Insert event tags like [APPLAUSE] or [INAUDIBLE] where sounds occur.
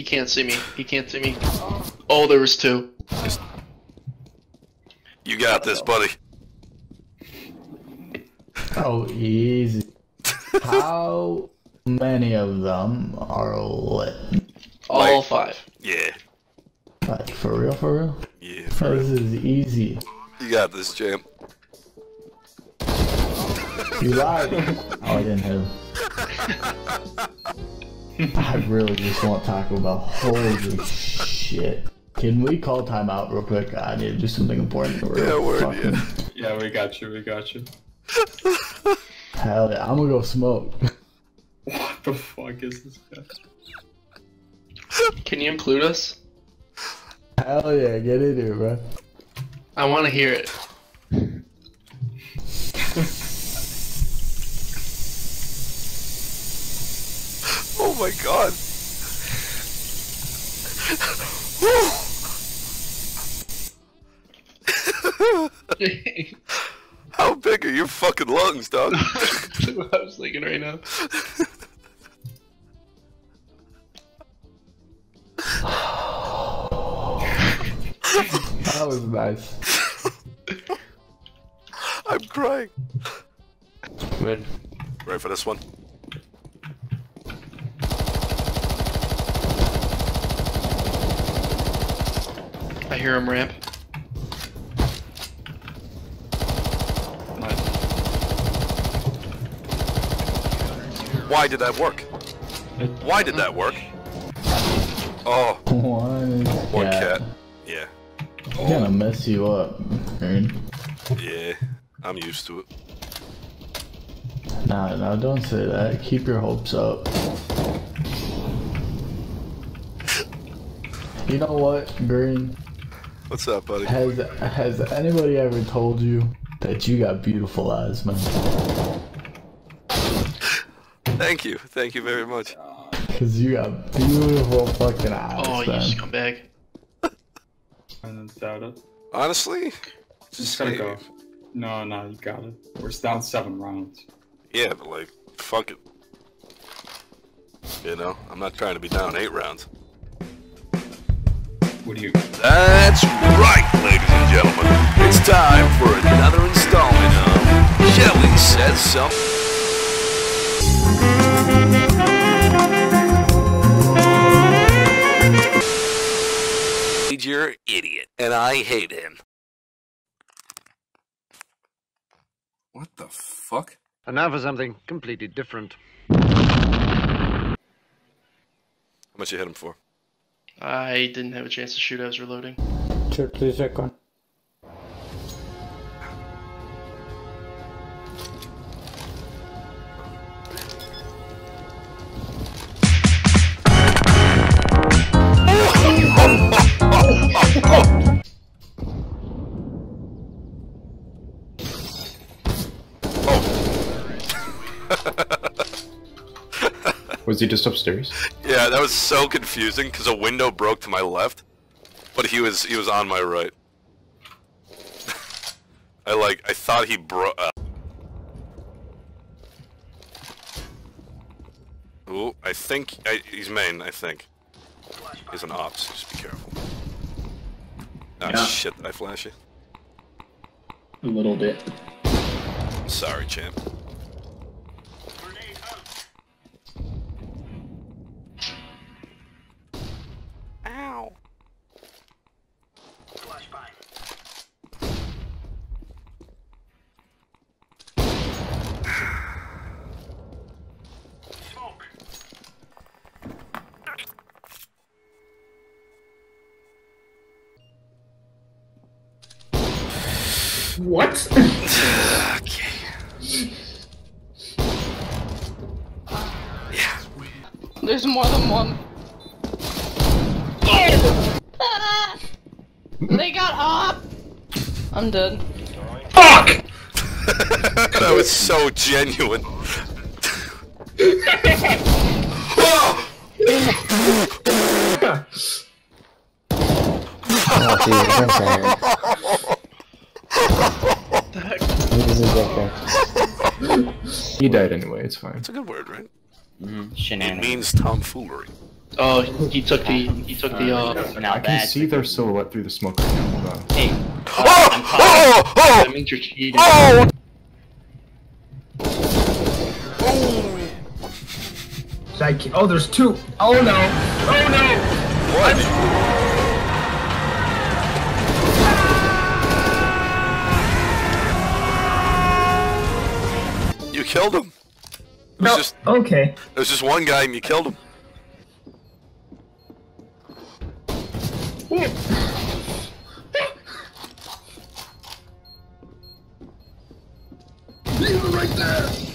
He can't see me. He can't see me. Oh, there was two. You got this, buddy. How easy. How many of them are lit? All Like- five. Yeah. Like, for real, for real? Yeah. For This is easy. You got this, champ. You lied. oh, I didn't hit him. [LAUGHS] [LAUGHS] I really just want Taco Bell. Holy shit. Can we call timeout real quick? I need to do something important. We're Yeah, word, fucking- yeah. Yeah, we got you, we got you. Hell yeah, I'm gonna go smoke. What the fuck is this guy? Can you include us? Hell yeah, get in here, bro. I want to hear it. Oh my god. [LAUGHS] How big are your fucking lungs, dog? That's [LAUGHS] what I was thinking right now. That was nice. I'm crying. Mid. Ready for this one? I hear him ramp. Nice. Why did that work? Why did that work? Oh, One, one cat. cat. Yeah. Gonna mess you up, Aaron. Yeah. I'm used to it. Nah, nah, don't say that. Keep your hopes up. You know what, Green? What's up, buddy? Has has anybody ever told you that you got beautiful eyes, man? Thank you. Thank you very much. Cause you got beautiful fucking eyes, man. Oh, you man. scumbag. [LAUGHS] And then doubt it. Honestly, Just gotta go. No, no, you got it. We're down seven rounds. Yeah, but like, fuck it. You know, I'm not trying to be down eight rounds. What do you? That's right, ladies and gentlemen. It's time for another installment of Shelly Says Something. Major idiot, and I hate him. What the fuck? And now for something completely different. How much you hit him for? I didn't have a chance to shoot. I was reloading. Check, please check Was he just upstairs? Yeah, that was so confusing because a window broke to my left, but he was he was on my right. [LAUGHS] I like I thought he broke. Uh... Ooh, I think I, he's main. I think he's an ops. Just be careful. Ah Yeah. shit! Did I flash you? A little bit. Sorry, champ. What? Okay. [SIGHS] Yeah. There's more than one. Ah! they got up. I'm dead. Fuck! [LAUGHS] that was so genuine. Oh, Jesus, I'm sorry. This is a dickhead. He died anyway, it's fine. It's a good word, right? It Shenanigans. means tomfoolery. Oh, he took the he took the uh. Now I can that's see their silhouette through the smoke right now. Hold on. Hey. Oh! I'm Oh! calling. Oh! That means you're cheating. Oh! Psych- oh, there's two. Oh no. Oh no. What? killed him. No, just, okay. There's just one guy and you killed him. Leave him right there!